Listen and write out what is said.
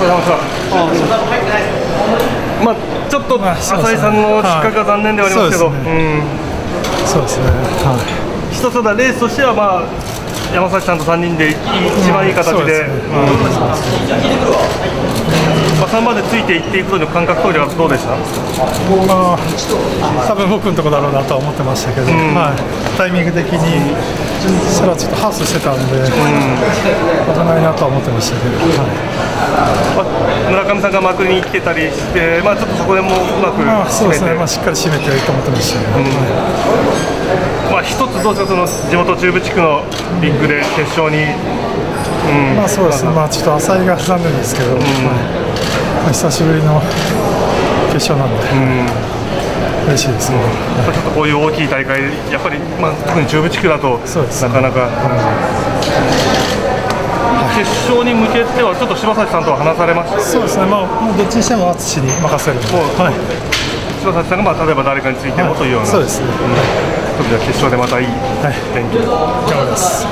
お疲れ様でしたまあちょっと浅井さんの失格が残念ではありますけど、はいそうですね。はい。一つただレースとしてはまあ山崎さんと3人で一番いい形で,、まあ、3番でついていっていくという感覚通りはどうでした？まあ多分僕のとこだろうなとは思ってましたけど、はい。タイミング的にそれはちょっとハウスしてたんで、危ないなとは思ってましたけど、はい。まあ村上さんが幕に来てたりして、まあ、ちょっとそこでもうまくまあそうですね。まあしっかり締めていいと思ってましたけど、まあ、一つどうですかその地元中部地区のリッグで決勝に、うん。まあそうですね。まあちょっと浅井が残念ですけど、はい。まあ久しぶりの決勝なんで、嬉しいですね。まあちょっとこういう大きい大会、やっぱり、まあ、特に中部地区だとなかなか、決勝に向けては、ちょっと柴崎さんとは話されました？そうですね。まあもうどっちにしても淳に任せるもうはい。柴崎さんが、まあ、例えば誰かについてもというような、そうですね。時は決勝でまたいいはい。天気。頑張ります。